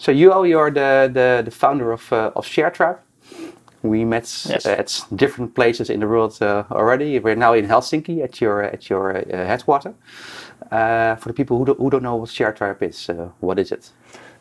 So you, you're the, the, the founder of, uh, of ShareTribe. We met Yes. at different places in the world uh, already. We're now in Helsinki at your at your uh, headquarter. Uh, for the people who, do, who don't know what ShareTribe is, uh, what is it?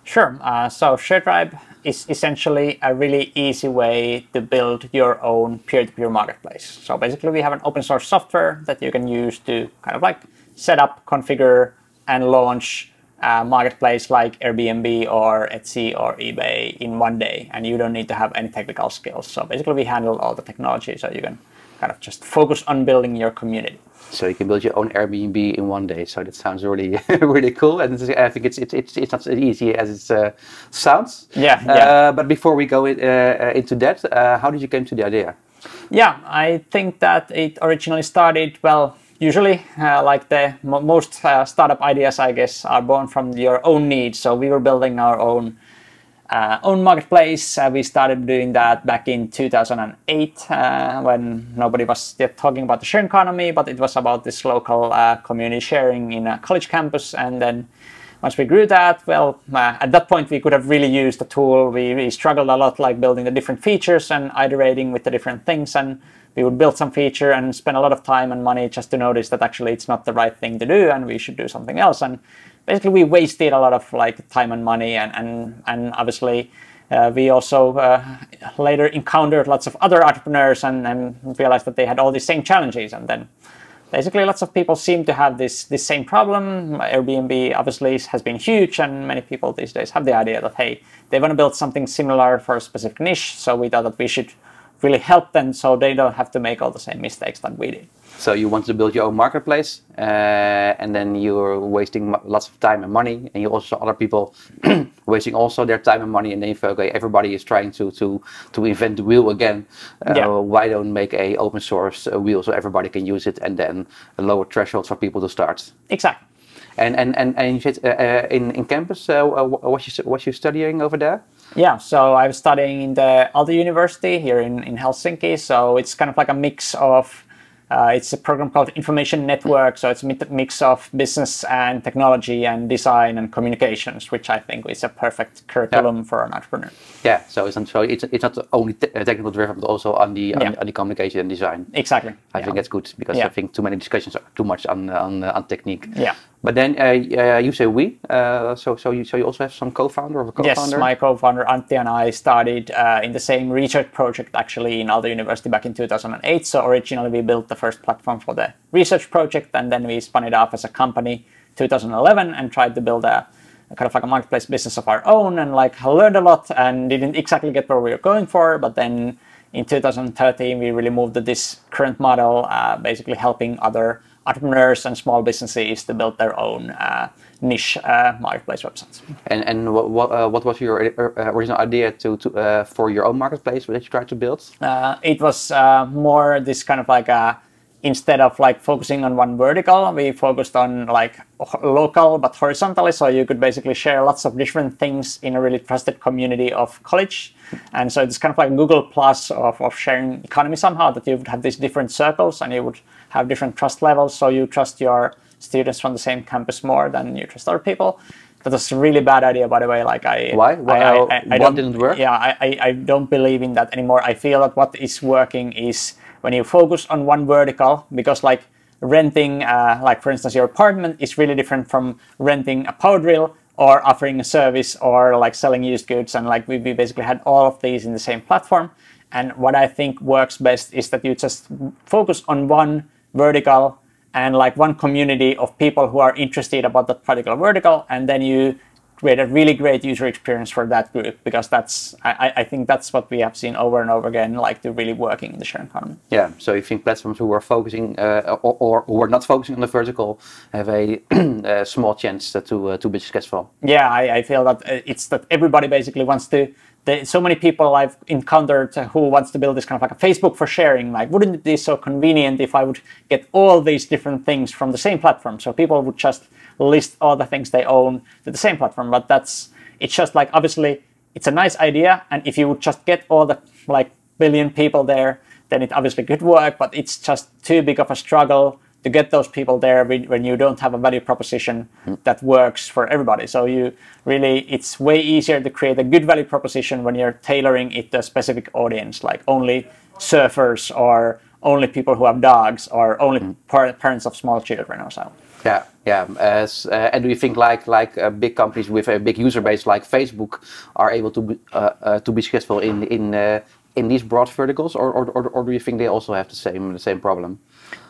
Sure. Uh, so ShareTribe is essentially a really easy way to build your own peer-to-peer marketplace. So basically, we have an open source software that you can use to kind of like set up, configure, and launch a marketplace like Airbnb or Etsy or eBay in one day, and you don't need to have any technical skills. So basically, we handle all the technology, so you can kind of just focus on building your community. So you can build your own Airbnb in one day. So that sounds really, really cool. And I think it's it's it's, it's not as easy as it uh, sounds. Yeah, Uh, yeah. but before we go in, uh, uh, into that, uh, how did you came to the idea? Yeah, I think that it originally started, well, usually, uh, like the mo most uh, startup ideas, I guess, are born from your own needs. So we were building our own uh, own marketplace. Uh, we started doing that back in 2008 uh, when nobody was yet talking about the sharing economy, but it was about this local uh, community sharing in a college campus. And then once we grew that, well, at that point we could have really used the tool. We, we struggled a lot, like building the different features and iterating with the different things. And we would build some feature and spend a lot of time and money just to notice that actually it's not the right thing to do and we should do something else. And basically, we wasted a lot of like time and money, and and and obviously. Uh, we also uh, later encountered lots of other entrepreneurs and, and realized that they had all these same challenges and then basically lots of people seem to have this this same problem airbnb obviously has been huge and many people these days have the idea that hey they want to build something similar for a specific niche so we thought that we should really help them so they don't have to make all the same mistakes that we did So you wanted to build your own marketplace, uh, and then you're wasting lots of time and money, and you also saw other people wasting also their time and money, and then you okay, everybody is trying to to to invent the wheel again. Uh, Yeah. Why don't make a open source uh, wheel so everybody can use it, and then a lower threshold for people to start. exactly And and and, and you said uh, uh, in in campus, uh, what you what you studying over there? Yeah, so I was studying in the Aalto University here in, in Helsinki. So it's kind of like a mix of, uh, it's a program called Information Network. So it's a mix of business and technology and design and communications, which I think is a perfect curriculum for an entrepreneur. Yeah, so it's not so it's it's not only te- uh, technical driven, but also on the on, Yeah. on the communication and design. Exactly. I yeah. think that's good because Yeah. I think too many discussions are too much on on on technique. Yeah. But then uh, uh, you say we, uh, so so you so you also have some co-founder or a co-founder. Yes, my co-founder Antti and I started uh, in the same research project actually in Aalto University back in 2008. So originally we built the first platform for the research project, and then we spun it off as a company 2011 and tried to build a, a kind of like a marketplace business of our own, and like learned a lot and didn't exactly get where we were going for, but then. In 2013, we really moved to this current model, uh, basically helping other entrepreneurs and small businesses to build their own uh, niche uh, marketplace websites. And and what what, uh, what was your original idea to, to uh, for your own marketplace that you tried to build? uh, it was uh, more this kind of like a instead of like focusing on one vertical we focused on like local but horizontally so you could basically share lots of different things in a really trusted community of college and so it's kind of like google plus of, of sharing economy somehow that you would have these different circles and you would have different trust levels so you trust your students from the same campus more than you trust other people that was a really bad idea by the way like i Why? Why- I, I, I, what didn't work? yeah I, I, I don't believe in that anymore. I feel that what is working is when you focus on one vertical, because like renting, uh, like for instance, your apartment is really different from renting a power drill or offering a service or like selling used goods. And like we, we basically had all of these in the same platform. And what I think works best is that you just focus on one vertical and like one community of people who are interested about that particular vertical, and then you create a really great user experience for that group because that's I, I think that's what we have seen over and over again, like to really working in the sharing economy. Yeah, so you think platforms who are focusing uh, or, or who are not focusing on the vertical have a, a small chance to uh, to be successful. Yeah, I, I feel that uh, it's that everybody basically wants to. The, so many people I've encountered who wants to build this kind of like a Facebook for sharing. Like, wouldn't it be so convenient if I would get all these different things from the same platform? So people would just list all the things they own to the same platform. But that's it's just like obviously it's a nice idea, and if you would just get all the like billion people there, then it obviously could work. But it's just too big of a struggle to get those people there when you don't have a value proposition mm. that works for everybody. So you really, it's way easier to create a good value proposition when you're tailoring it to a specific audience, like only surfers or only people who have dogs or only mm. par parents of small children or so. Yeah, yeah. As, uh, and do you think like like uh, big companies with a big user base like Facebook are able to be, uh, uh to be successful in in uh, in these broad verticals, or, or, or, or do you think they also have the same the same problem?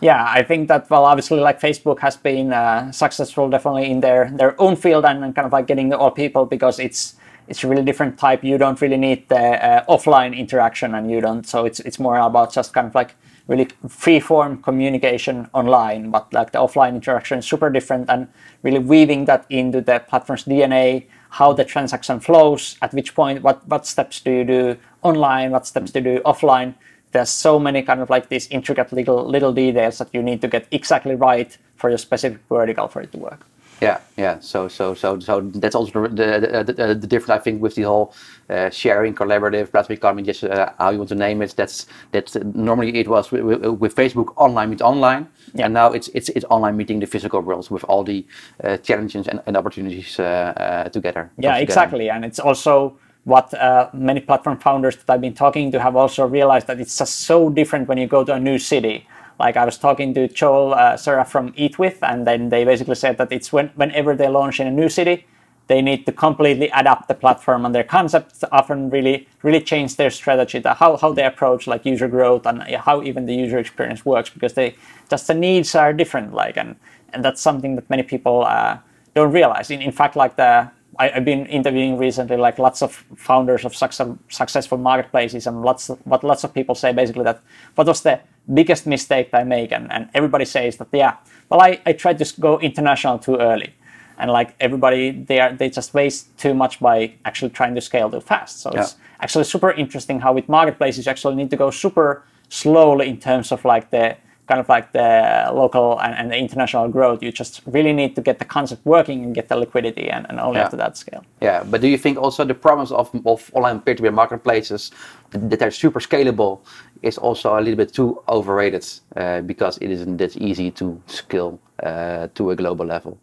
Yeah, I think that well, obviously, like Facebook has been uh, successful definitely in their their own field and, kind of like getting all people because it's it's a really different type. You don't really need the uh, offline interaction, and you don't. So it's it's more about just kind of like really free form communication online, but like the offline interaction is super different, and really weaving that into the platform's DNA, how the transaction flows, at which point, what what steps do you do online, what steps do you do offline. There's so many kind of like these intricate little little details that you need to get exactly right for your specific vertical for it to work. Yeah, yeah. So, so, so, so that's also the the, the, the difference I think with the whole uh, sharing, collaborative, platform economy, just uh, how you want to name it. That's that's uh, normally it was with, with, Facebook online meet online, yeah. and now it's it's it's online meeting the physical world with all the uh, challenges and, and opportunities uh, uh, together. Yeah, exactly, and it's also what many platform founders that I've been talking to have also realized that it's just so different when you go to a new city. Like I was talking to Joel uh, Sarah from Eat With, and then they basically said that it's when, whenever they launch in a new city, they need to completely adapt the platform and their concepts often really really change their strategy how, how they approach like user growth and how even the user experience works because they just the needs are different like and and that's something that many people uh, don't realize. In, in fact like the I, have been interviewing recently like lots of founders of success, successful marketplaces and lots of, what lots of people say basically that what was the biggest mistake I make, and, and everybody says that yeah, well I, I tried to go international too early, and like everybody they are they just waste too much by actually trying to scale too fast. So yeah. it's actually super interesting how with marketplaces you actually need to go super slowly in terms of like the kind of like the local and, and, the international growth. You just really need to get the concept working and get the liquidity, and, and only yeah. after that scale. Yeah, but do you think also the promise of, of online peer-to-peer marketplaces that they're super scalable is also a little bit too overrated uh, because it isn't that easy to scale uh, to a global level.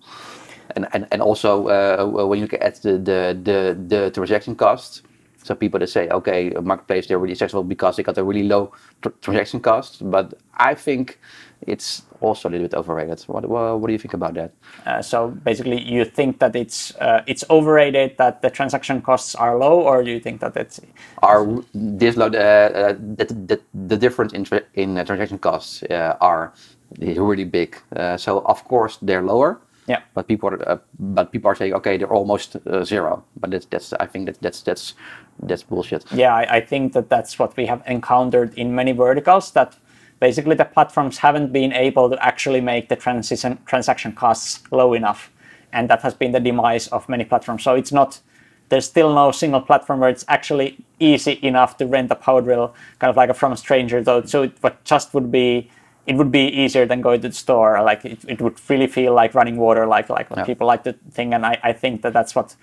And, and, and also uh, when you look at the, the, the, the transaction cost, so people that say, okay, a marketplace, they're really successful because they got a really low tr transaction cost. But I think it's also a little bit overrated. What, what, what do you think about that? Uh, so basically, you think that it's uh, it's overrated that the transaction costs are low, or do you think that it's are this low? Uh, uh that, that the difference in in transaction costs uh, are really big. Uh, so of course they're lower. Yeah. But people are uh, but people are saying okay they're almost uh, zero. But that's that's I think that that's that's that's bullshit. Yeah, I, I think that that's what we have encountered in many verticals that basically the platforms haven't been able to actually make the transition transaction costs low enough and that has been the demise of many platforms so it's not there's still no single platform where it's actually easy enough to rent a power drill kind of like a from a stranger though so it what just would be it would be easier than going to the store like it, it would really feel like running water like like what yeah. people like to think and I, I think that that's what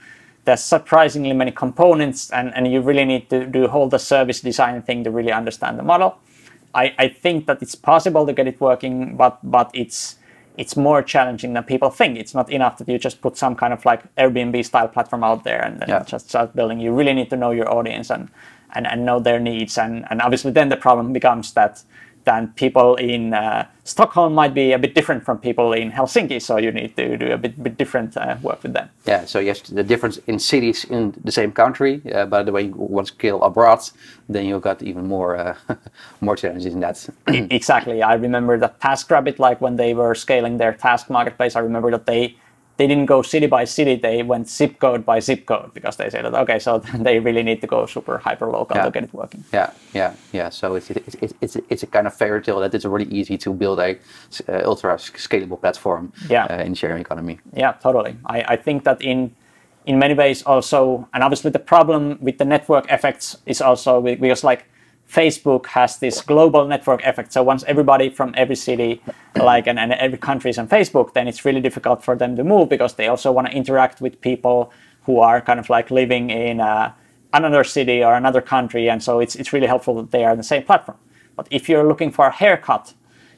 there's surprisingly many components and, and you really need to do whole the service design thing to really understand the model I, I think that it's possible to get it working, but but it's it's more challenging than people think. It's not enough that you just put some kind of like Airbnb style platform out there and then yeah. just start building. You really need to know your audience and, and, and know their needs. And, and obviously then the problem becomes that than people in uh, Stockholm might be a bit different from people in Helsinki, so you need to do a bit, bit different uh, work with them. Yeah, so yes, the difference in cities in the same country, uh, but when you want to scale abroad, then you got even more uh, more challenges in that. exactly, I remember that TaskRabbit, like when they were scaling their task marketplace, I remember that they they didn't go city by city, they went zip code by zip code because they said that, okay, so they really need to go super hyper local yeah. to get it working. Yeah, yeah, yeah. So it's, it's, it's, it's, it's a kind of fairy tale that it's really easy to build a uh, ultra scalable platform yeah. Uh, in sharing economy. Yeah, totally. I, I think that in in many ways also, and obviously the problem with the network effects is also because like Facebook has this global network effect. So once everybody from every city, like and, and every country is on Facebook, then it's really difficult for them to move because they also want to interact with people who are kind of like living in uh, another city or another country, and so it's it's really helpful that they are on the same platform. But if you're looking for a haircut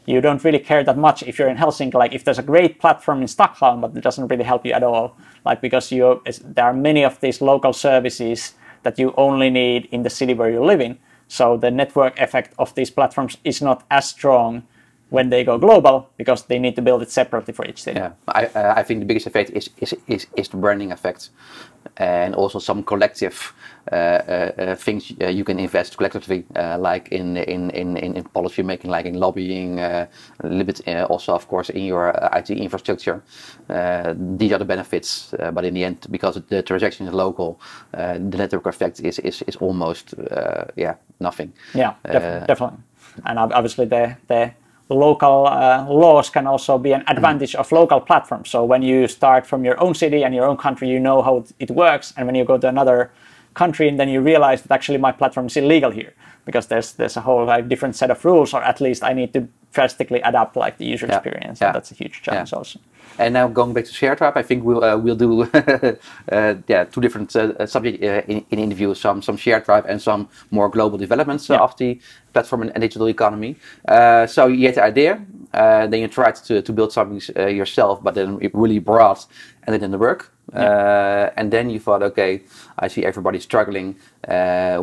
you don't really care that much if you're in Helsinki. Like if there's a great platform in Stockholm, but it doesn't really help you at all. Like because you there are many of these local services that you only need in the city where you live in. So the network effect of these platforms is not as strong when they go global because they need to build it separately for each city. Yeah, I, uh, I think the biggest effect is, is, is, is the branding effect and also some collective uh, uh, uh things uh, you can invest collectively, uh, like in, in, in, in policy making, like in lobbying, a little bit also, of course, in your IT infrastructure. these are the benefits, but in the end, because the transaction is local, the network effect is, is, is almost yeah nothing. Yeah, def definitely. And obviously, the, the local uh, laws can also be an advantage of local platforms. So when you start from your own city and your own country, you know how it works. And when you go to another country and then you realize that actually my platform is illegal here because there's there's a whole like different set of rules, or at least I need to drastically adapt like the user yeah. experience. Yeah. And that's a huge challenge yeah. also. And now going back to ShareTribe, I think we'll uh, we'll do uh, yeah two different uh, subjects uh, in, in interviews, some some ShareTribe and some more global developments uh, of the platform and, digital economy. Uh, so you had the idea, Uh, then you tried to, to build something uh, yourself, but then it really broad and it didn't work. Yeah. Uh, and then you thought, okay, I see everybody struggling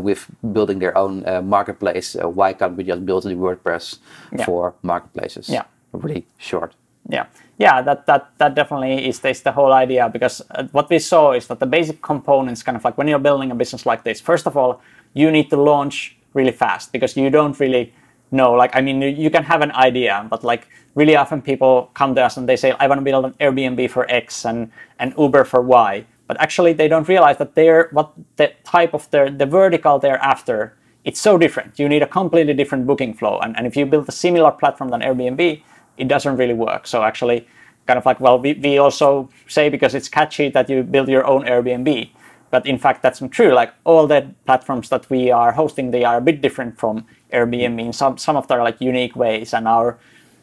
with building their own marketplace. why can't we just build the WordPress yeah. for marketplaces? Yeah, really short. Yeah, yeah, that that that definitely is, is the whole idea because uh, what we saw is that the basic components, kind of like when you're building a business like this, first of all, you need to launch really fast because you don't really know. Like, I mean, you can have an idea, but like really often people come to us and they say, I want to build an Airbnb for X and an Uber for Y, but actually they don't realize that they're what the type of their the vertical they're after. It's so different. You need a completely different booking flow, and, and if you build a similar platform than Airbnb, it doesn't really work. So actually, kind of like, well, we, we also say because it's catchy that you build your own Airbnb. But in fact, that's not true. Like all the platforms that we are hosting, they are a bit different from Airbnb in some, some of their like unique ways. And our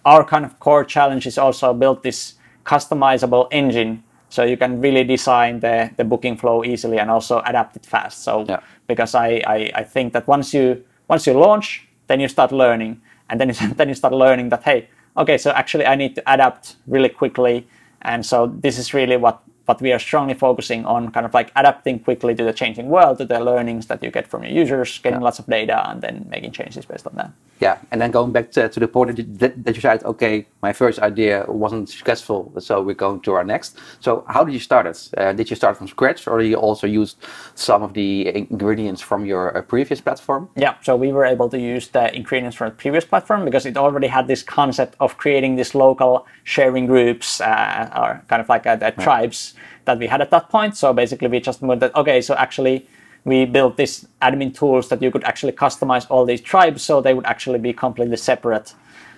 our kind of core challenge is also build this customizable engine so you can really design the, the booking flow easily and also adapt it fast. So yeah. because I, I, I think that once you once you launch, then you start learning, and then you, then you start learning that hey, okay, so actually I need to adapt really quickly. And so this is really what but we are strongly focusing on kind of like adapting quickly to the changing world, to the learnings that you get from your users, getting yeah. lots of data, and then making changes based on that. Yeah, and then going back to, to the point that you, that, that you said, okay, my first idea wasn't successful, so we're going to our next. So how did you start it? Uh, did you start from scratch, or you also use some of the ingredients from your uh, previous platform? Yeah, so we were able to use the ingredients from the previous platform because it already had this concept of creating these local sharing groups uh, or kind of like a, a tribes that we had at that point. So basically we just moved that, okay, so actually we built this admin tools that you could actually customize all these tribes so they would actually be completely separate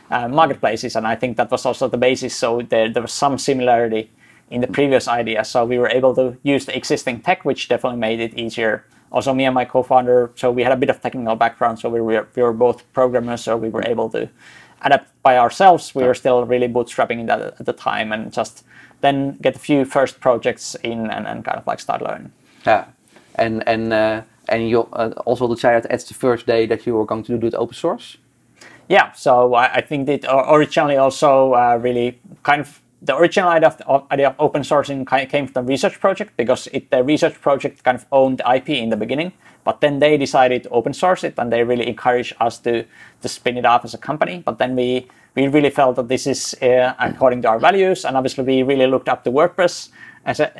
uh, marketplaces. And I think that was also the basis. So there, there was some similarity in the previous idea. So we were able to use the existing tech, which definitely made it easier. Also, me and my co-founder, so we had a bit of technical background. So we were, we were both programmers, so we were able to adapt by ourselves. We were still really bootstrapping that at the time and just then get a few first projects in and, and kind of like start learning. Yeah, and and uh, and you also decided at the first day that you were going to do it open source. Yeah, so I, think that originally also uh, really kind of the original idea of, idea of open sourcing came from the research project because it, the research project kind of owned IP in the beginning, but then they decided to open source it and they really encouraged us to to spin it off as a company. But then we we really felt that this is uh, according to our values, and obviously we really looked up to WordPress as an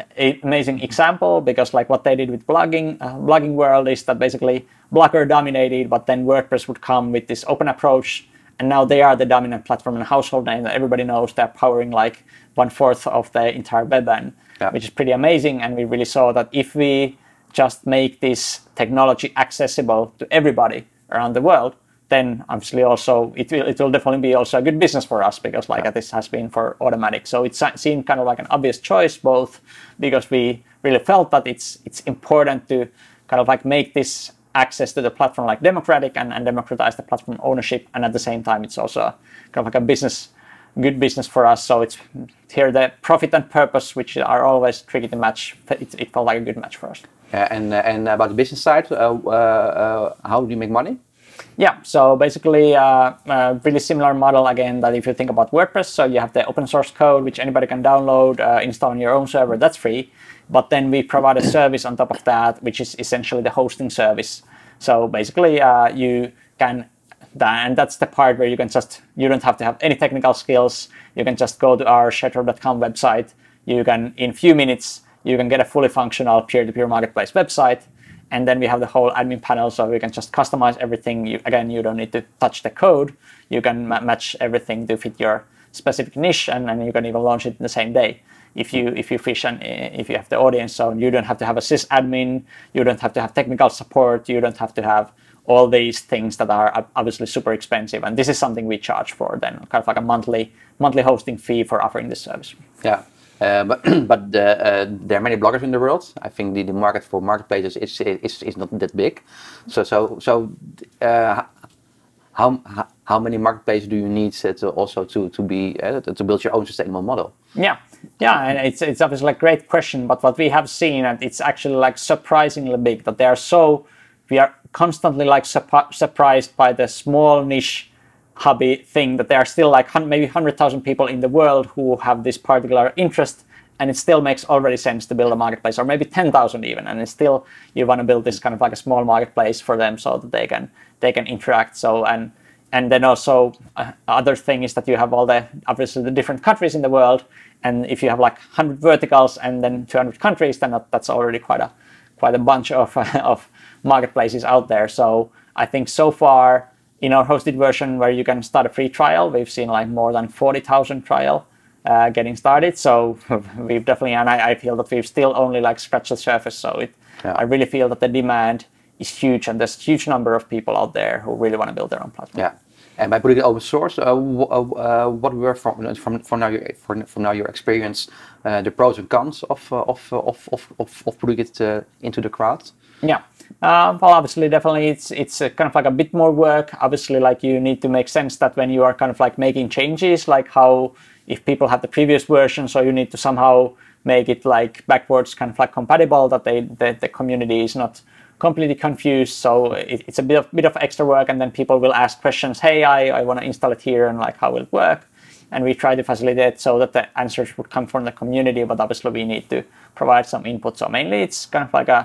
amazing example because like what they did with blogging, uh, blogging world is that basically Blogger dominated, but then WordPress would come with this open approach, and now they are the dominant platform and household name that everybody knows. They're powering like one fourth of the entire web, and yeah. which is pretty amazing. And we really saw that if we just make this technology accessible to everybody around the world, then obviously also it will, it will definitely be also a good business for us because like yeah. this has been for Automattic. So it seemed kind of like an obvious choice both because we really felt that it's it's important to kind of like make this access to the platform like democratic and, and democratize the platform ownership and at the same time it's also kind of like a business good business for us. So it's here the profit and purpose, which are always tricky to match. It, it felt like a good match for us. Yeah, and uh, and about the business side, uh, uh, how do you make money? Yeah, so basically uh, a really similar model again that if you think about WordPress, so you have the open source code which anybody can download, uh, install on your own server, that's free. But then we provide a service on top of that, which is essentially the hosting service. So basically uh, you can, and that's the part where you can just, you don't have to have any technical skills. You can just go to our Sharetribe.com website. You can, in few minutes, you can get a fully functional peer-to-peer marketplace website and then we have the whole admin panel, so we can just customize everything. You, again, you don't need to touch the code. You can ma match everything to fit your specific niche, and, and you can even launch it in the same day if you if you fish and eh, if you have the audience zone. You don't have to have a sysadmin. You don't have to have technical support. You don't have to have all these things that are obviously super expensive. And this is something we charge for then, kind of like a monthly monthly hosting fee for offering this service. Yeah. Uh, but but the, uh, there are many bloggers in the world. I think the, the market for marketplaces is, is is not that big. So so so uh, how how many marketplaces do you need to also to to be to build your own sustainable model? Yeah, yeah, and it's it's obviously a great question. But what we have seen, and it's actually like surprisingly big that they are so we are constantly like surprised by the small niche hobby thing that there are still like maybe 100,000 people in the world who have this particular interest and it still makes already sense to build a marketplace or maybe 10,000 even and it's still you want to build this kind of like a small marketplace for them so that they can they can interact. So and and then also uh, other thing is that you have all the obviously the different countries in the world and if you have like 100 verticals and then 200 countries then that, that's already quite a quite a bunch of of marketplaces out there. So I think so far in our hosted version where you can start a free trial, we've seen like more than 40,000 trial uh, getting started. So we've definitely, and I, I, feel that we've still only like scratched the surface. So it, yeah. I really feel that the demand is huge and there's a huge number of people out there who really want to build their own platform. Yeah. And by putting it open source, uh, uh, what were from, from, from now your from, now your experience, uh, the pros and cons of of, of, of, of, putting it into the crowd? Yeah, uh, well, obviously, definitely, it's it's kind of like a bit more work. Obviously, like you need to make sense that when you are kind of like making changes, like how if people have the previous version, so you need to somehow make it like backwards kind of like compatible that they the, the community is not completely confused. So it, it's a bit of bit of extra work, and then people will ask questions. Hey, I I want to install it here, and like how will it work? And we try to facilitate so that the answers would come from the community, but obviously we need to provide some input. So mainly it's kind of like a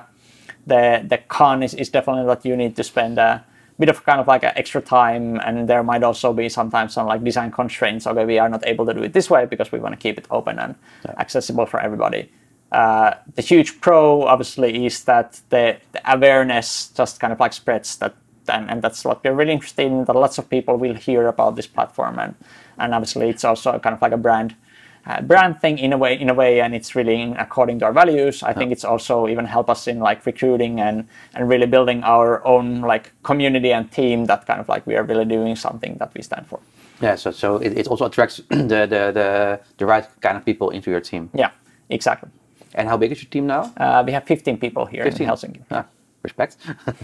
the the con is, is definitely that you need to spend a bit of kind of like an extra time and there might also be sometimes some like design constraints okay we are not able to do it this way because we want to keep it open and yeah. accessible for everybody uh, the huge pro obviously is that the, the, awareness just kind of like spreads that and, and that's what we're really interested in that lots of people will hear about this platform. And and obviously it's also kind of like a brand uh, brand thing in a way in a way and it's really in, according to our values. I think it's also even help us in like recruiting and and really building our own like community and team that kind of like we are really doing something that we stand for. Yeah so so it, it also attracts the, the the the right kind of people into your team. Yeah exactly and how big is your team now uh, we have 15 people here 15? in helsinki ah respect.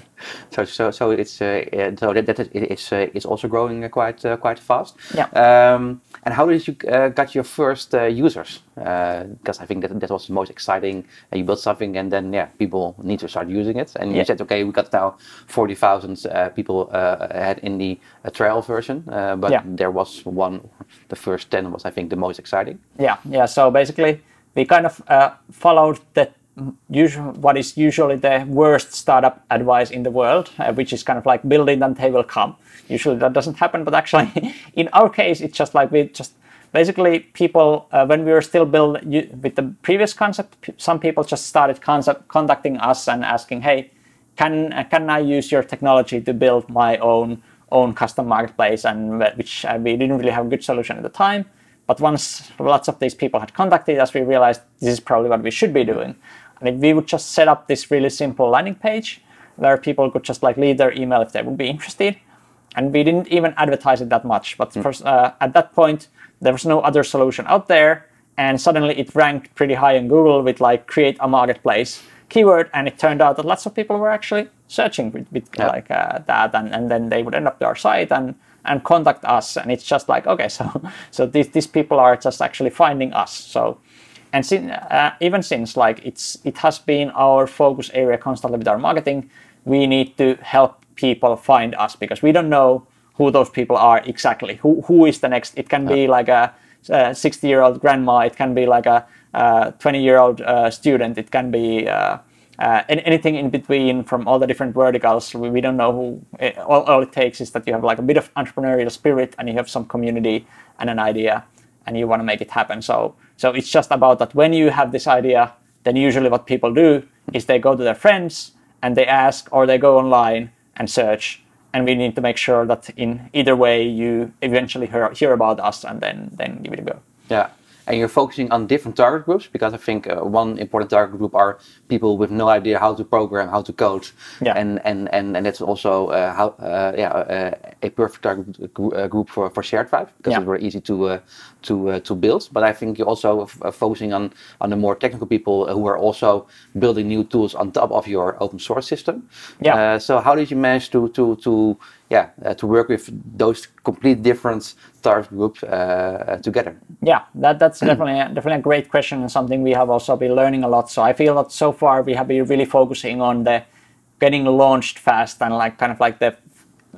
so so so it's uh, so that, that is uh, is also growing quite uh, quite fast. Yeah. Um, and how did you uh, got your first uh, users? Because uh, I think that that was the most exciting. you built something, and then yeah, people need to start using it. And yeah. you said, okay, we got now forty thousand people had in the trial version, but yeah. there was one. The first ten was, I think, the most exciting. Yeah, yeah. So basically, we kind of followed that usual, what is usually the worst startup advice in the world, uh, which is kind of like build it and they will come. Usually that doesn't happen, but actually in our case, it's just like we just basically people uh, when we were still building with the previous concept, some people just started concept, contacting us and asking, hey, can uh, can I use your technology to build my own own custom marketplace? And which uh, we didn't really have a good solution at the time. But once lots of these people had contacted us, we realized this is probably what we should be doing. And if we would just set up this really simple landing page where people could just like leave their email if they would be interested, and we didn't even advertise it that much. But mm. first, uh, at that point, there was no other solution out there, and suddenly it ranked pretty high in Google with like create a marketplace keyword, and it turned out that lots of people were actually searching with, with yeah. like uh, that, and, and then they would end up to our site and and contact us, and it's just like okay, so so these these people are just actually finding us, so and sin, uh, even since like it's it has been our focus area constantly with our marketing, we need to help people find us because we don't know who those people are exactly. Who who is the next? It can be like a 60 year old grandma. It can be like a 20 year old uh, student. It can be uh, uh, anything in between from all the different verticals. We, we don't know who. It, all, all it takes is that you have like a bit of entrepreneurial spirit and you have some community and an idea, and you want to make it happen. So so it's just about that. When you have this idea, then usually what people do is they go to their friends and they ask, or they go online and search and we need to make sure that in either way you eventually hear, hear about us and then then give it a go. Yeah and you're focusing on different target groups because I think uh, one important target group are people with no idea how to program, how to code, yeah. and and and and that's also uh, how uh, yeah uh, a perfect target uh, group for for ShareTribe because yeah. it's very easy to uh, to to build. But I think you're also focusing on on the more technical people who are also building new tools on top of your open source system. Yeah. so how did you manage to to to yeah, uh, to work with those complete different target groups uh, together? Yeah, that, that's definitely a, definitely a great question and something we have also been learning a lot. So I feel that so far we have been really focusing on the getting launched fast and like kind of like the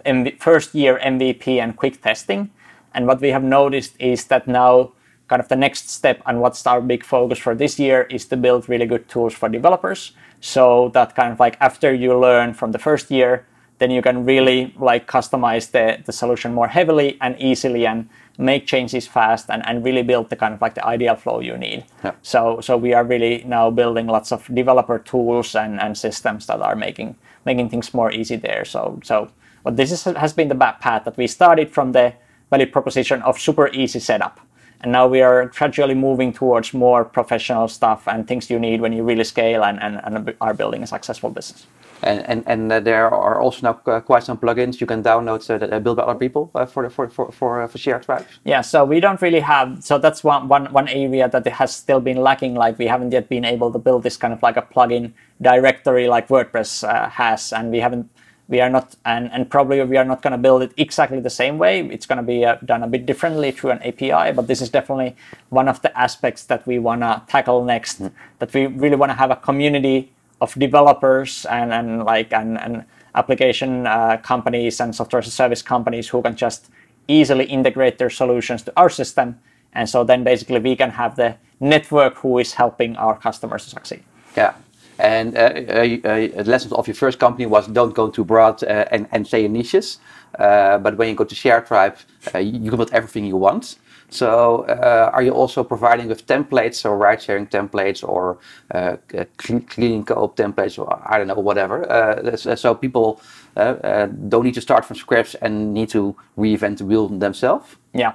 MV, first year MVP and quick testing. And what we have noticed is that now kind of the next step and what's our big focus for this year is to build really good tools for developers. So that kind of like after you learn from the first year, then you can really like customize the, the solution more heavily and easily and make changes fast and, and really build the kind of like the ideal flow you need. Yeah. So so we are really now building lots of developer tools and, and systems that are making making things more easy there. So so but this is, has been the back path that we started from the value proposition of super easy setup. And now we are gradually moving towards more professional stuff and things you need when you really scale and, and, and are building a successful business. And, and, and uh, there are also now quite some plugins you can download so that are built by other people uh, for, the, for, for, for, uh, for ShareTribe. Yeah, so we don't really have, so that's one, one, one area that has still been lacking. Like we haven't yet been able to build this kind of like a plugin directory like WordPress uh, has, and we haven't we are not and, and probably we are not going to build it exactly the same way it's going to be uh, done a bit differently through an api but this is definitely one of the aspects that we want to tackle next mm. that we really want to have a community of developers and, and like and, and application uh, companies and software as a service companies who can just easily integrate their solutions to our system and so then basically we can have the network who is helping our customers to succeed yeah and uh, uh, uh, lessons of your first company was don't go too broad uh, and, and stay in niches. Uh, but when you go to ShareTribe, you can build everything you want. So uh, are you also providing with templates, so ride sharing templates or uh, cleaning code templates or I don't know, whatever. Uh, so people don't need to start from scratch and need to reinvent the wheel themselves? Yeah.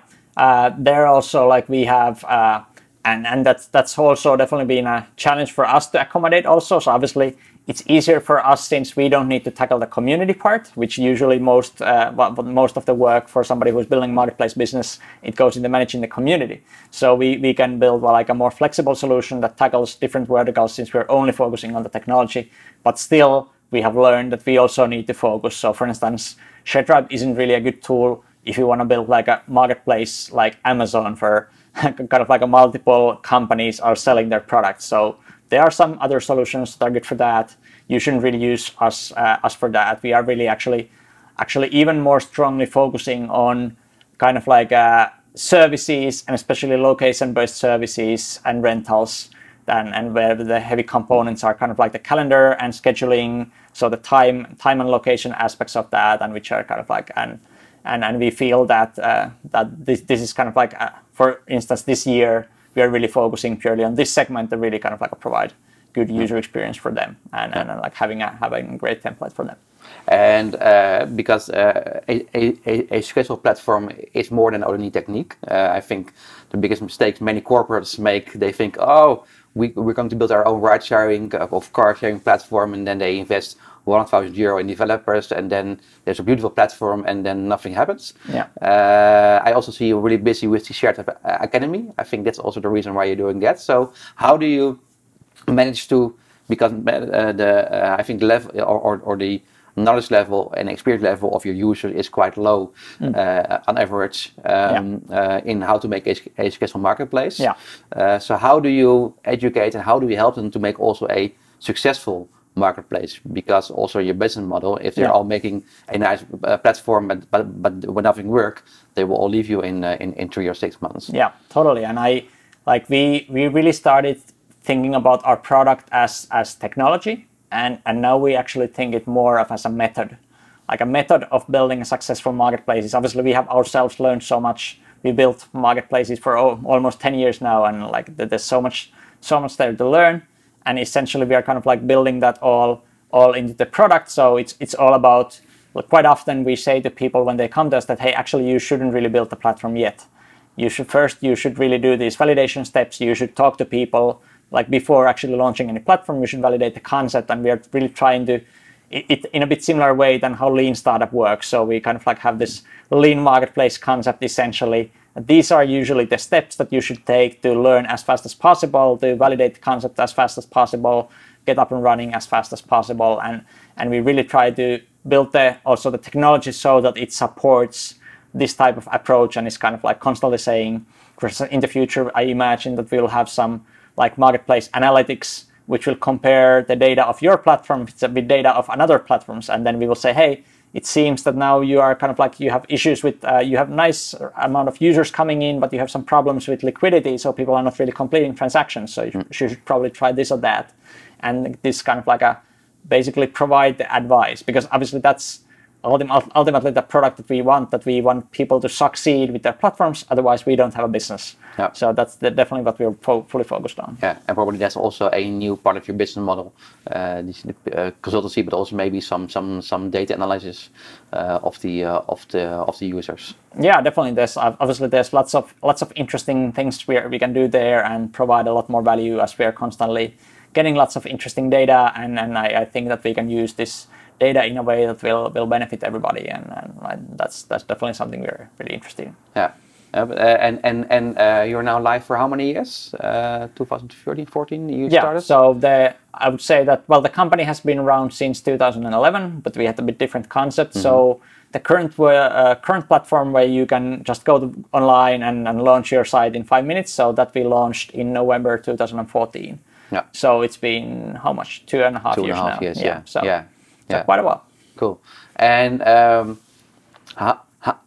there also like we have and and that's that's also definitely been a challenge for us to accommodate also so obviously it's easier for us since we don't need to tackle the community part which usually most uh, well, most of the work for somebody who's building marketplace business it goes into managing the community so we, we can build well, like a more flexible solution that tackles different verticals since we're only focusing on the technology but still we have learned that we also need to focus so for instance ShareTribe isn't really a good tool if you want to build like a marketplace like Amazon for kind of like a multiple companies are selling their products. So there are some other solutions that are good for that. You shouldn't really use us uh, us for that. We are really actually actually even more strongly focusing on kind of like uh, services and especially location-based services and rentals and, and where the heavy components are kind of like the calendar and scheduling so the time time and location aspects of that and which are kind of like and and, and we feel that uh, that this, this is kind of like, uh, for instance, this year we are really focusing purely on this segment to really kind of like provide good user experience for them and, and, like having a having a great template for them. And uh, because uh, a, a, a schedule platform is more than only technique, uh, I think the biggest mistakes many corporates make, they think, oh, we, we're going to build our own ride sharing uh, of car sharing platform, and then they invest 1,000 euro in developers, and then there's a beautiful platform, and then nothing happens. Yeah. Uh, I also see you really busy with the Shared Academy. I think that's also the reason why you're doing that. So how do you manage to because uh, the uh, I think level or, or, or, the knowledge level and experience level of your user is quite low mm. uh, on average um, yeah. uh, in how to make a, a successful marketplace. Yeah. Uh, so how do you educate and how do you help them to make also a successful marketplace because also your business model, if they're Yeah. all making a nice uh, platform but, but but with nothing work, they will all leave you in uh, in, in three or six months. Yeah, totally. And I like we we really started thinking about our product as as technology, and and now we actually think it more of as a method, like a method of building a successful marketplaces. Obviously, we have ourselves learned so much. We built marketplaces for al- almost ten years now, and like there's so much so much there to learn. And essentially, we are kind of like building that all all into the product. So it's it's all about. Quite often, we say to people when they come to us that hey, actually, you shouldn't really build the platform yet you should first you should really do these validation steps you should talk to people like before actually launching any platform you should validate the concept and we are really trying to it, it in a bit similar way than how lean startup works. So we kind of like have this lean marketplace concept essentially. These are usually the steps that you should take to learn as fast as possible to validate the concept as fast as possible get up and running as fast as possible and and we really try to build the also the technology so that it supports this type of approach and is kind of like constantly saying in the future i imagine that we'll have some like marketplace analytics which will compare the data of your platform with data of another platforms. And then we will say hey it seems that now you are kind of like you have issues with uh, you have nice amount of users coming in but you have some problems with liquidity so people are not really completing transactions. So you should probably try this or that. And this kind of like a basically provide the advice because obviously that's ultimately the product that we want that we want people to succeed with their platforms. Otherwise we don't have a business. Yeah. so that's the, definitely what we're fo- fully focused on. Yeah, and probably that's also a new part of your business model, uh, this, uh, consultancy, but also maybe some some some data analysis uh, of the uh, of the of the users. yeah definitely. There's obviously there's lots of lots of interesting things we, we can do there and provide a lot more value as we are constantly getting lots of interesting data. And, and I, I think that we can use this data in a way that will will benefit everybody and, and that's that's definitely something we're really interested in Yeah. Uh, uh, and and and uh, you're now live for how many years? Uh, 2013, 14. You yeah started. so the i would say that well the company has been around since 2011 but we had a bit different concept so the current uh, current platform where you can just go to online and, and launch your site in five minutes so that we launched in november 2014 Yeah. so it's been how much two and a half Two and years a half now years. Yeah. yeah. so Yeah. Quite a while Cool. And um, how,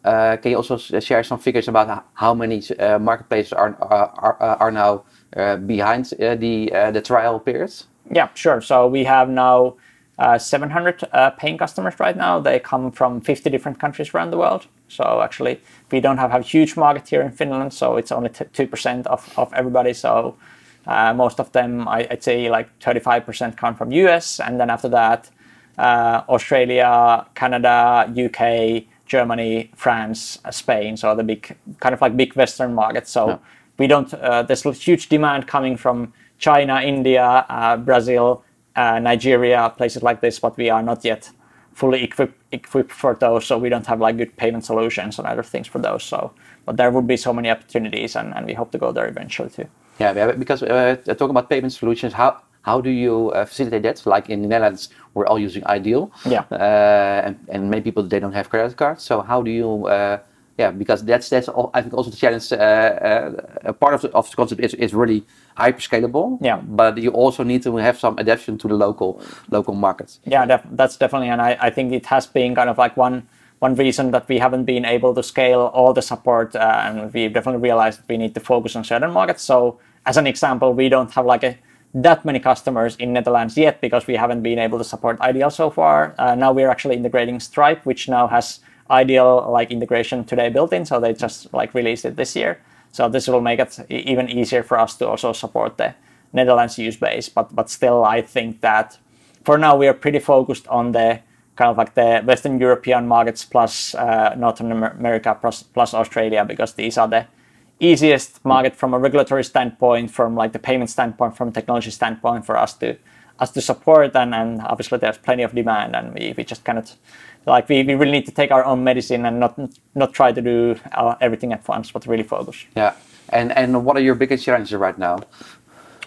uh, can you also share some figures about how many uh, marketplaces are are are, are now uh, behind uh, the uh, the trial periods? Yeah, sure. So we have now uh, 700 uh, paying customers right now. They come from 50 different countries around the world. So actually, we don't have a huge market here in Finland. So it's only 2% of, of everybody. So uh, most of them, I, I'd say like 35% come from US. And then after that, uh, Australia, Canada, UK, Germany, France, uh, Spain. So the big, kind of like big Western markets. So we don't, uh, there's huge demand coming from China, India, uh, Brazil, uh, Nigeria, places like this, but we are not yet fully equipped equipped for those. So we don't have like good payment solutions and other things for those. So, but there would be so many opportunities, and, and we hope to go there eventually too. Yeah, yeah, because uh, talking about payment solutions, how how do you uh, facilitate that? Like in the Netherlands, we're all using Ideal. Yeah. Uh, and, and many people they don't have credit cards. So how do you? Uh, yeah, because that's that's all, I think also the challenge. Uh, uh, a part of the, of the concept is, is really hyper scalable. Yeah. But you also need to have some adaptation to the local local markets. Yeah, def- that's definitely, and I, I think it has been kind of like one one reason that we haven't been able to scale all the support, uh, and we definitely realized we need to focus on certain markets. So, as an example, we don't have like a that many customers in Netherlands yet because we haven't been able to support Ideal so far. Uh, now we're actually integrating Stripe, which now has Ideal like integration today built in, so they just like released it this year. So this will make it even easier for us to also support the Netherlands use base. But but still, I think that for now we are pretty focused on the kind of like the Western European markets plus uh, Northern America plus, plus Australia because these are the easiest market from a regulatory standpoint, from like the payment standpoint, from a technology standpoint for us to us to support and, and obviously there's plenty of demand and we, we just cannot like we, we really need to take our own medicine and not not try to do uh, everything at once but really focus Yeah. And and what are your biggest challenges right now?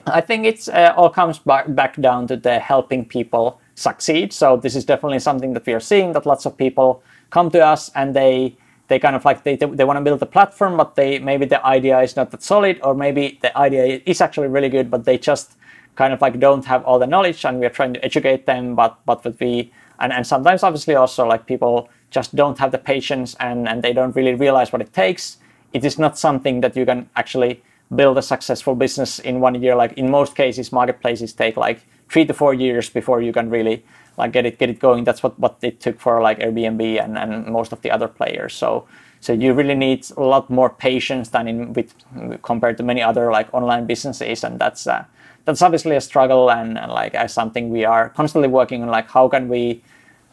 I think it's uh, all comes back back down to the helping people succeed. So this is definitely something that we are seeing that lots of people come to us and they they kind of like they they, want to build a platform, but they maybe the idea is not that solid, or maybe the idea is actually really good, but they just kind of like don't have all the knowledge and we're trying to educate them but but we and, and sometimes obviously also like people just don't have the patience and and they don't really realize what it takes. It is not something that you can actually build a successful business in one year. Like in most cases marketplaces take like three to four years before you can really like get it get it going. That's what what it took for like airbnb and and most of the other players. So so you really need a lot more patience than in with compared to many other like online businesses. And that's uh, that's obviously a struggle and, and like as something we are constantly working on like how can we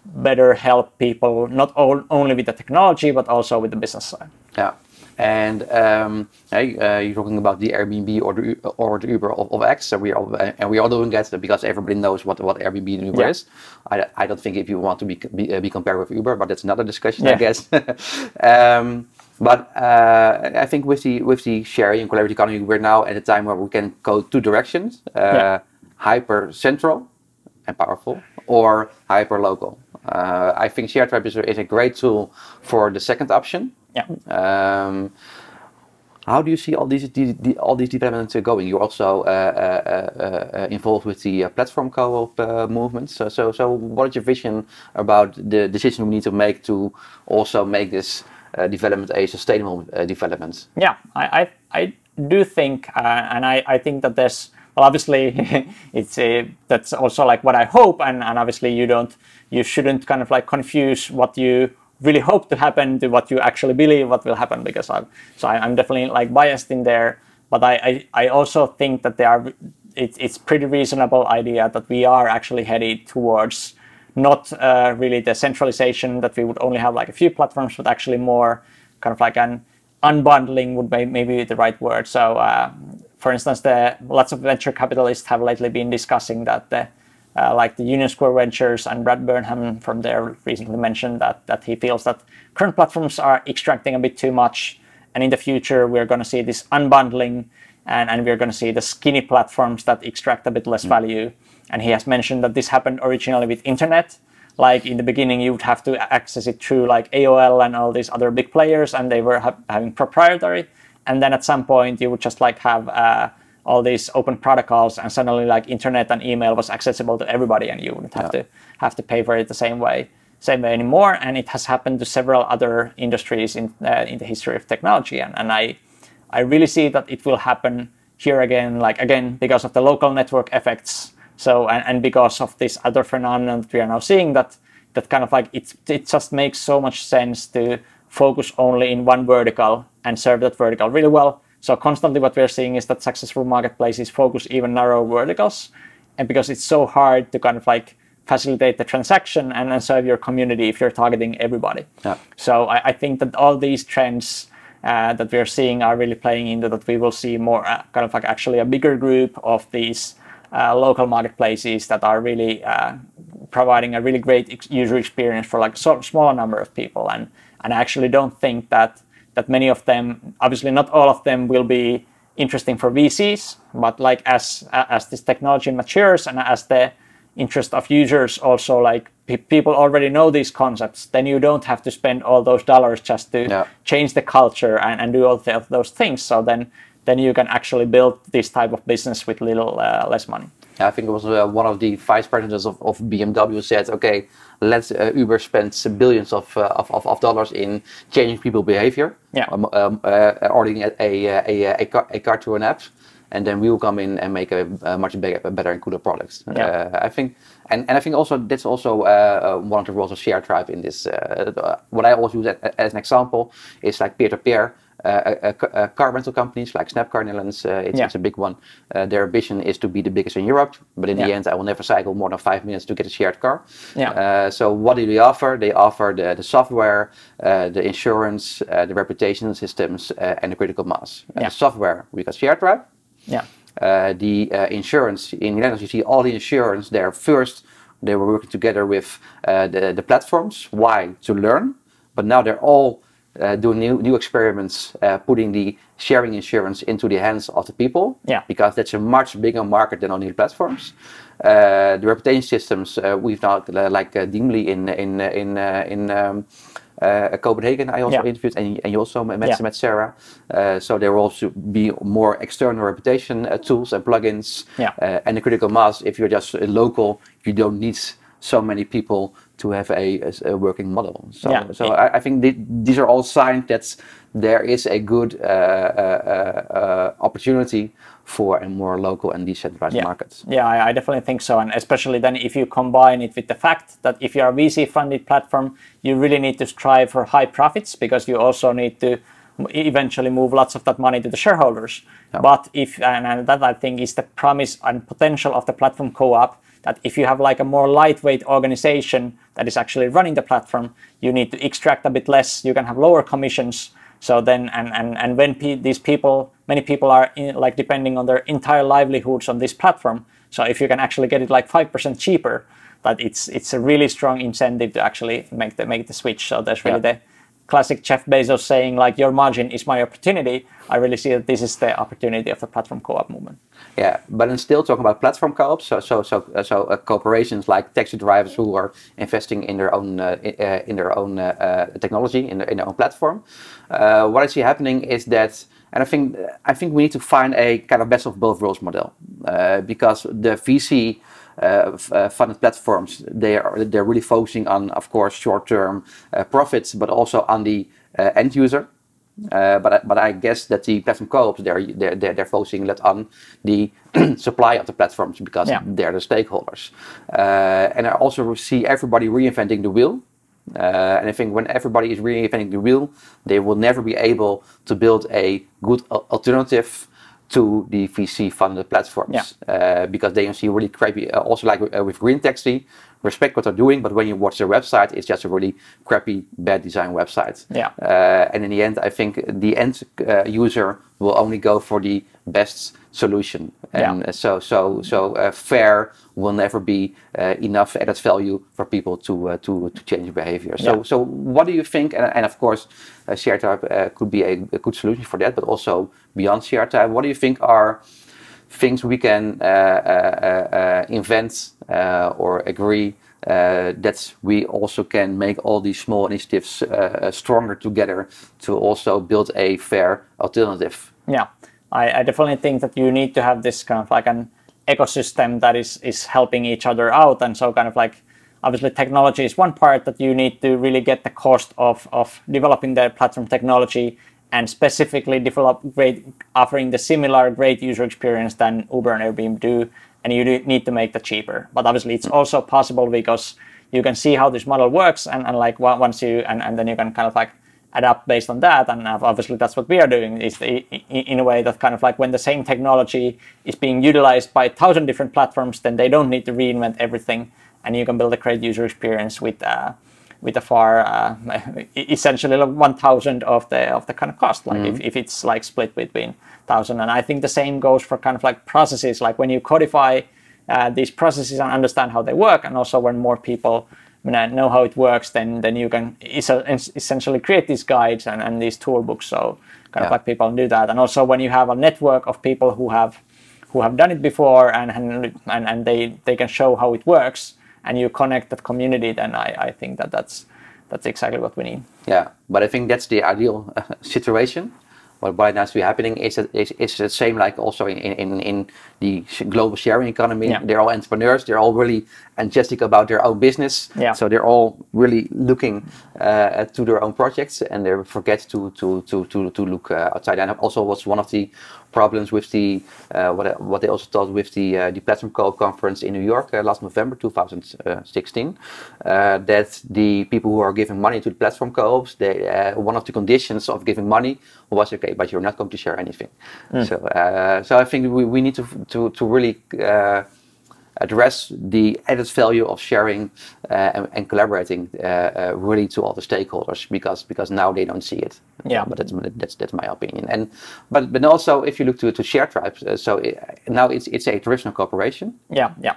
better help people not all, only with the technology but also with the business side. Yeah and um, hey, uh, you're talking about the Airbnb or the, or the Uber of, of X, so we are, and we are doing that because everybody knows what, what Airbnb and Uber yeah. is. I, I don't think if you want to be be, uh, be compared with Uber, but that's another discussion, yeah. I guess. um, but uh, I think with the with the sharing and collaborative economy, we're now at a time where we can go two directions: uh, yeah. hyper central and powerful, or hyper local. Uh, I think Sharetribe is, is a great tool for the second option. Yeah. Um, how do you see all these, the, all these developments going? You're also uh, uh, uh, involved with the platform co-op movement. So, so, so, what is your vision about the decision we need to make to also make this development a sustainable development? Yeah, I, I, I do think, and I, I think that there's well, obviously, it's a, that's also like what I hope, and, and obviously you don't, you shouldn't kind of like confuse what you really hope to happen to what you actually believe what will happen because I'm so I, am definitely like biased in there. But I, I, I also think that there are it, it's pretty reasonable idea that we are actually headed towards not uh, really the centralization that we would only have like a few platforms but actually more kind of like an unbundling would be maybe the right word. So uh, for instance the lots of venture capitalists have lately been discussing that the uh, like the Union Square Ventures and Brad Burnham from there recently mentioned that that he feels that current platforms are extracting a bit too much, and in the future we're going to see this unbundling, and, and we're going to see the skinny platforms that extract a bit less mm. value. And he has mentioned that this happened originally with internet. Like in the beginning, you would have to access it through like AOL and all these other big players, and they were ha having proprietary. And then at some point, you would just like have uh, all these open protocols and suddenly like internet and email was accessible to everybody and you wouldn't have yeah. to have to pay for it the same way same way anymore. And it has happened to several other industries in uh, in the history of technology. And, and I I really see that it will happen here again like again because of the local network effects. So and, and because of this other phenomenon that we are now seeing that that kind of like it it just makes so much sense to focus only in one vertical and serve that vertical really well so constantly what we're seeing is that successful marketplaces focus even narrow verticals. And because it's so hard to kind of like facilitate the transaction and, and serve your community if you're targeting everybody. Yeah. So I, I, think that all these trends uh, that we're seeing are really playing into that we will see more uh, kind of like actually a bigger group of these uh, local marketplaces that are really uh, providing a really great ex user experience for like a so smaller number of people. And, and I actually don't think that that many of them, obviously not all of them will be interesting for VCs, but like as as this technology matures and as the interest of users also like people already know these concepts, then you don't have to spend all those dollars just to yeah. change the culture and, and do all of those things. So then then you can actually build this type of business with little uh, less money. I think it was uh, one of the vice presidents of, of BMW said, okay, let's uh, Uber spend billions of, uh, of, of, of, dollars in changing people behavior, yeah. um, um, uh, ordering a, a, a, a, car, a car to an app, and then we will come in and make a, a much bigger, better and cooler products. Yeah. Uh, I think, and, and I think also that's also uh, one of the roles of Sharetribe in this. what I always use as, as an example is like peer-to-peer. Uh, uh, car rental companies like SnappCar Netherlands, uh, it's, yeah. it's, a big one. their ambition is to be the biggest in Europe, but in yeah. the end, I will never cycle more than five minutes to get a shared car. Yeah. so what do they offer? They offer the, the software, the insurance, the reputation systems, and the critical mass. Yeah. The software, we got Sharetribe. Yeah. Uh, the uh, insurance in the Netherlands, you see all the insurance there. First, they were working together with uh, the, the platforms. Why? To learn. But now they're all uh, doing new, new experiments, uh, putting the sharing insurance into the hands of the people. Yeah. Because that's a much bigger market than only the platforms. Uh, the reputation systems, uh, we've now, uh, like uh, Deemly in, in, in, in um, uh, Copenhagen. I also Yeah. interviewed, and, and you also met, Yeah. met Sarah. Uh, so there will also be more external reputation uh, tools and plugins. Yeah. Uh, and the critical mass, if you're just a local, you don't need so many people to have a, a- a working model. So, Yeah. so I, I think thi- these are all signs that there is a good uh, uh, uh, opportunity for a more local and decentralized Yeah. market. Yeah, I, I definitely think so. And especially then if you combine it with the fact that if you're a VC funded platform, you really need to strive for high profits because you also need to eventually move lots of that money to the shareholders. But if, and, and that I think is the promise and potential of the platform co op, that if you have like a more lightweight organization that is actually running the platform, you need to extract a bit less, you can have lower commissions. So then, and and and when pe- these people, many people are in, like depending on their entire livelihoods on this platform. So if you can actually get it like five percent cheaper, that it's it's a really strong incentive to actually make the make the switch. So there's really Yeah. the classic Jeff Bezos saying like your margin is my opportunity. I really see that this is the opportunity of the platform co-op movement. Yeah, but I'm still talking about platform co-ops. So, so, so, uh, so uh, corporations like taxi drivers who are investing in their own uh, uh, in their own uh, uh, technology in their, in their own platform. What I see happening is that, and I think I think we need to find a kind of best of both worlds model because the VC. Uh, uh, funded platforms they are they're really focusing on of course short-term uh, profits but also on the uh, end user uh, but I, but I guess that the platform co-ops they're they're they're, they're focusing a lot on the supply of the platforms because Yeah. they're the stakeholders. Uh, and I also see everybody reinventing the wheel. Uh, and I think when everybody is reinventing the wheel, they will never be able to build a good alternative to the VC-funded platforms uh, because they see really crappy. Uh, also, like uh, with Green Taxi, respect what they're doing, but when you watch their website, it's just a really crappy, bad design website. Yeah. Uh, and in the end, I think the end uh, user will only go for the best solution. And Yeah. uh, so, so, so uh, fair will never be uh, enough added value for people to uh, to to change behavior. So, Yeah. so what do you think? And, and of course, uh, share uh, could be a, a good solution for that, but also beyond Sharetribe, what do you think are things we can uh, uh, uh, invent or agree uh, that we also can make all these small initiatives uh, stronger together to also build a fair alternative. Yeah, I, I definitely think that you need to have this kind of like an ecosystem that is is helping each other out, and so kind of like obviously technology is one part that you need to really get the cost of of developing the platform technology and specifically develop great offering the similar great user experience than Uber and Airbnb do, and you need to make that cheaper. But obviously, it's also possible because you can see how this model works, and, and like once you and, and then you can kind of like adapt based on that. And obviously, that's what we are doing. Is the, in a way that kind of like when the same technology is being utilized by a thousand different platforms, then they don't need to reinvent everything, and you can build a great user experience with. Uh, with a far uh, essentially like one thousand of the of the kind of cost. Like if, if it's like split between thousand and I think the same goes for kind of like processes. Like when you codify uh, these processes and understand how they work and also when more people you know, know how it works then then you can es- es- essentially create these guides and, and these toolbooks. So kind of like people do that. And also when you have a network of people who have who have done it before and and, and, and they, they can show how it works and you connect that community then I, I think that that's that's exactly what we need Yeah, but I think that's the ideal uh, situation. What right now is happening is that is, is the same like also in, in, in the global sharing economy. Yeah. They're all entrepreneurs. They're all really enthusiastic about their own business. Yeah. So they're all really looking uh, to their own projects and they forget to to to to, to look uh, outside. And also was one of the problems with the uh, what what they also thought with the uh, the platform co conference in New York uh, last November 2016 uh, that the people who are giving money to the platform co-ops they uh, one of the conditions of giving money was okay but you're not going to share anything so uh, so I think we, we need to to to really uh, address the added value of sharing uh, and, and collaborating uh, uh, really to all the stakeholders because because now they don't see it. Yeah. but that's that's that's my opinion. And but but also if you look to to share tribes, uh, so it, now it's it's a traditional cooperation. yeah yeah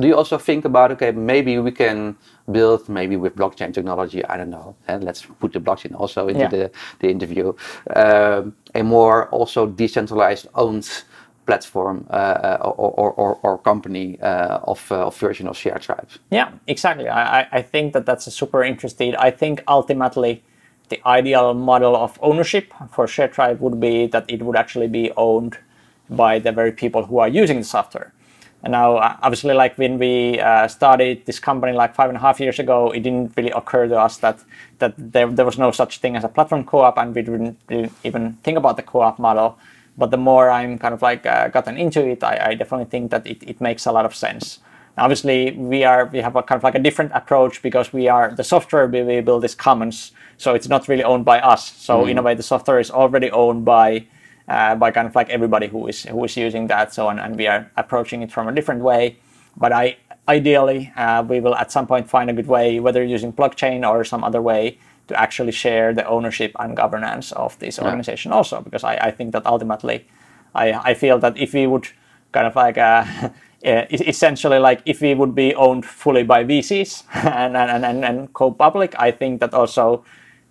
Do you also think about okay maybe we can build maybe with blockchain technology I don't know and let's put the blockchain also into Yeah. the the interview um, a more also decentralized owned platform uh, or, or, or, or, company uh, of, uh, of version of Sharetribe. Yeah, exactly. I, I think that that's a super interesting. I think ultimately the ideal model of ownership for Sharetribe would be that it would actually be owned by the very people who are using the software. And now, uh, obviously, like when we uh, started this company like five and a half years ago, it didn't really occur to us that that there, there was no such thing as a platform co-op, and we didn't, didn't even think about the co-op model. But the more I'm kind of like uh, gotten into it, I, I, definitely think that it, it makes a lot of sense. Now, obviously, we are we have a kind of like a different approach because we are the software we build is commons, so it's not really owned by us. So mm. in a way, the software is already owned by uh, by kind of like everybody who is who is using that. So and, and we are approaching it from a different way. But I ideally uh, we will at some point find a good way, whether using blockchain or some other way, to actually share the ownership and governance of this organization also. Because I, I think that ultimately, I I feel that if we would kind of like uh, essentially like if we would be owned fully by VCs and and, and, and co-public, I think that also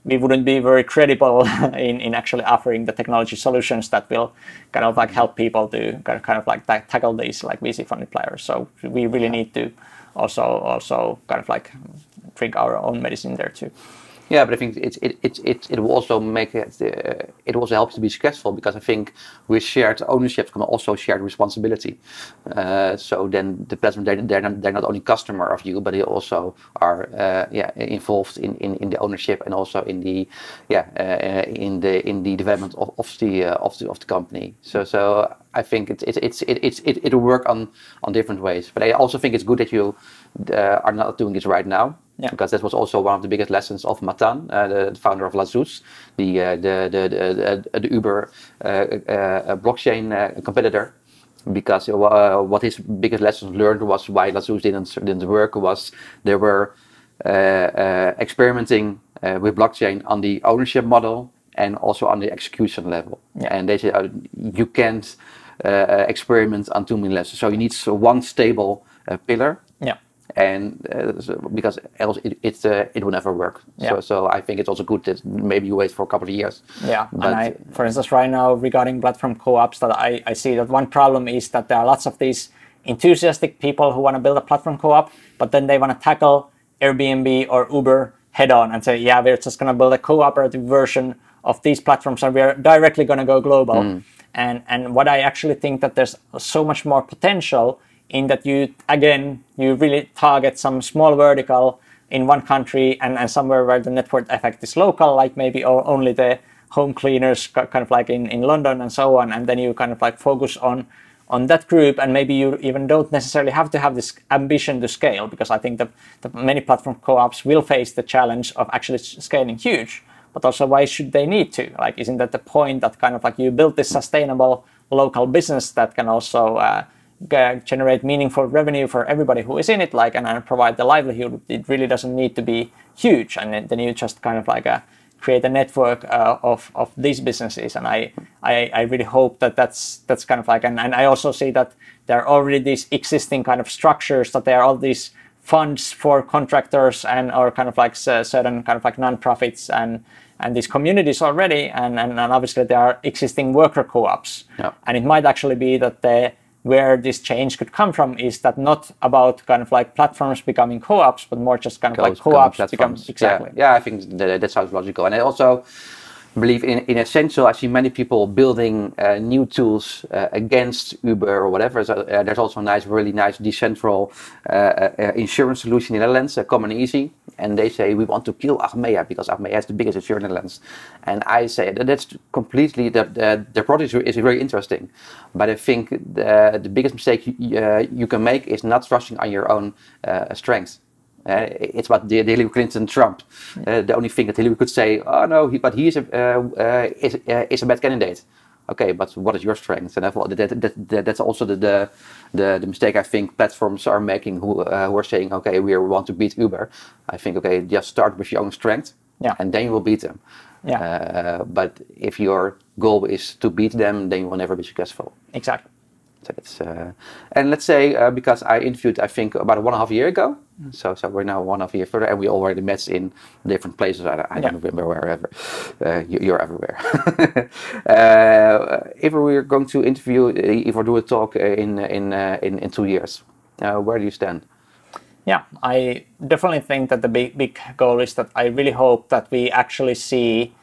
we wouldn't be very credible in, in actually offering the technology solutions that will kind of like help people to kind of kind of like tackle these like VC funded players. So we really need to also also kind of like drink our own medicine there too. Yeah, but I think it it it it, it will also make it uh, it also helps to be successful because I think with shared ownership come also shared responsibility. Uh, so then the platform they're, they're not, they're not only customer of you, but they also are uh, yeah involved in, in, in the ownership and also in the yeah uh, in the in the development of, of the uh, of the of the company. So so I think it it it's it it's it it'll work on on different ways. But I also think it's good that you uh, are not doing this right now yeah. Because that was also one of the biggest lessons of Matan, uh, the, founder of La'Zooz, the, uh, the, the, the, the, Uber uh, uh blockchain uh, competitor. Because uh, what his biggest lessons learned was why La'Zooz didn't, didn't work was they were experimenting with blockchain on the ownership model and also on the execution level. Yeah. And they said you can't experiment on too many levels. So you need one stable pillar. And uh, so because else it it, uh, it will never work. Yeah. So so I think it's also good that maybe you wait for a couple of years. Yeah, but, and I, for instance, right now regarding platform co-ops, that I, I see that one problem is that there are lots of these enthusiastic people who want to build a platform co-op, but then they want to tackle Airbnb or Uber head on and say, yeah, we're just going to build a cooperative version of these platforms and we're directly going to go global. Mm. And and what I actually think that there's so much more potential in that you again you really target some small vertical in one country and, and somewhere where the network effect is local like maybe only the home cleaners kind of like in, in london and so on and then you kind of like focus on on that group and maybe you even don't necessarily have to have this ambition to scale because i think that, that many platform co-ops will face the challenge of actually scaling huge. But also why should they need to? Like isn't that the point that kind of like you build this sustainable local business that can also uh, generate meaningful revenue for everybody who is in it, like and, provide the livelihood. It really doesn't need to be huge, and then you just kind of like a, uh, create a network uh, of of these businesses. And I, I I really hope that that's that's kind of like and, and I also see that there are already these existing kind of structures that there are all these funds for contractors and or kind of like certain kind of like nonprofits and and these communities already and, and, and obviously there are existing worker co-ops yeah. and it might actually be that the where this change could come from is that not about kind of like platforms becoming co-ops, but more just kind of like co-ops become exactly. Yeah, yeah, I think that, that sounds logical, and I also believe in in essential. I see many people building uh, new tools uh, against Uber or whatever. So uh, there's also a nice, really nice decentral uh, uh, insurance solution in the Netherlands, uh, CommonEasy, and they say we want to kill Achmea because Achmea has the biggest insurance in the Netherlands, and I say that that's completely the the, the product is very interesting, but I think the the biggest mistake you, you can make is not trusting on your own strengths. Uh, it's what the, the Hillary Clinton Trump. Uh, the only thing that Hillary could say, oh no, he, but he is a, uh, is, is a bad candidate. Okay, but what is your strength? And that, that, that, that's also the, the, the, the, mistake I think platforms are making who, uh, who are saying, okay, we want to beat Uber. I think, okay, just start with your own strength yeah. and then you will beat them. Yeah. Uh, but if your goal is to beat them, then you will never be successful. Exactly. It's, uh, and let's say uh, because I interviewed, I think about one and a half year ago. So, so we're now one and a half year further, and we already met in different places. I, I don't remember wherever. Uh, you, you're everywhere. uh, if we are going to interview, if we do a talk in in uh, in, in two years, uh, where do you stand? Yeah, I definitely think that the big big goal is that I really hope that we actually see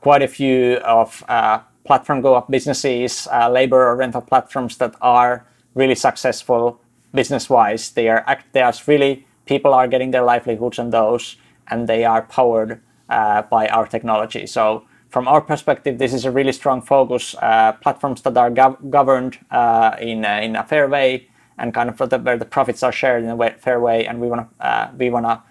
quite a few of uh, platform co-op businesses, uh, labor or rental platforms that are really successful business wise. They are they are really people are getting their livelihoods on those, and they are powered uh, by our technology. So from our perspective, this is a really strong focus. Uh, platforms that are gov governed uh, in in a fair way and kind of the, where the profits are shared in a way, fair way, and we want to uh, we want to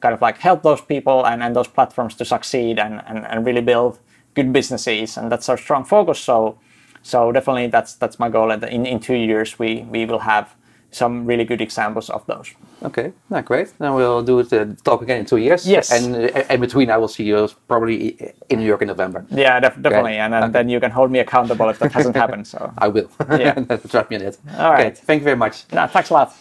kind of like help those people and, and those platforms to succeed and, and, and really build good businesses, and that's our strong focus. So, so definitely that's that's my goal. And in in two years, we we will have some really good examples of those. Okay, no, great. Then we'll do it uh, talk again in two years. Yes. And uh, in between, I will see you probably in New York in November. Yeah, def definitely. And then, okay. then you can hold me accountable if that hasn't happened. So I will. Yeah. Trust me on it. All right. Okay, thank you very much. No, thanks a lot.